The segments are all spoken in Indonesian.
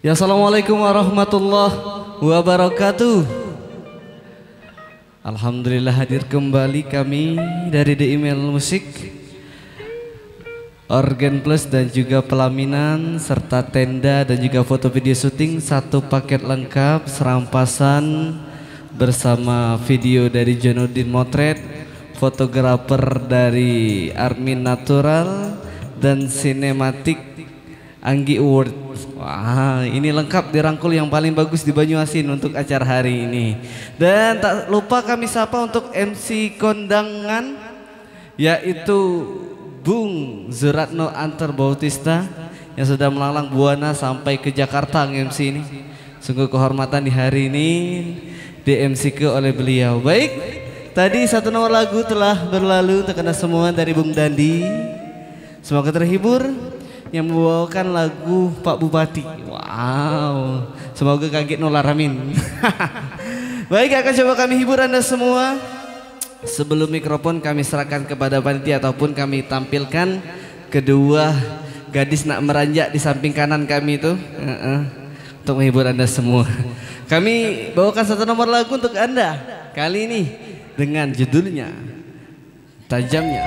Ya Assalamualaikum warahmatullahi wabarakatuh. Alhamdulillah hadir kembali kami dari The Email Musik. Organ Plus dan juga pelaminan serta tenda dan juga foto video syuting satu paket lengkap serampasan bersama video dari Jonudin Motret fotografer dari Armin Natural dan sinematik Anggi Award. Wah, ini lengkap dirangkul yang paling bagus di Banyuasin untuk acara hari ini. Dan tak lupa kami sapa untuk MC kondangan yaitu Bung Zuratno Antar Bautista yang sudah melalang buana sampai ke Jakarta MC ini. Sungguh kehormatan di hari ini di MC ke oleh beliau. Baik, tadi satu nomor lagu telah berlalu terkena semua dari Bung Dandi. Semoga terhibur yang membawakan lagu Pak Bupati. Wow, semoga kaget nular amin. Baik, akan coba kami hibur Anda semua. Sebelum mikrofon kami serahkan kepada panitia ataupun kami tampilkan kedua gadis nak meranjak di samping kanan kami itu uh -uh, untuk menghibur Anda semua. Kami bawakan satu nomor lagu untuk Anda kali ini dengan judulnya Tajamnya.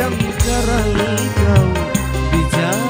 yang sekarang kau bicara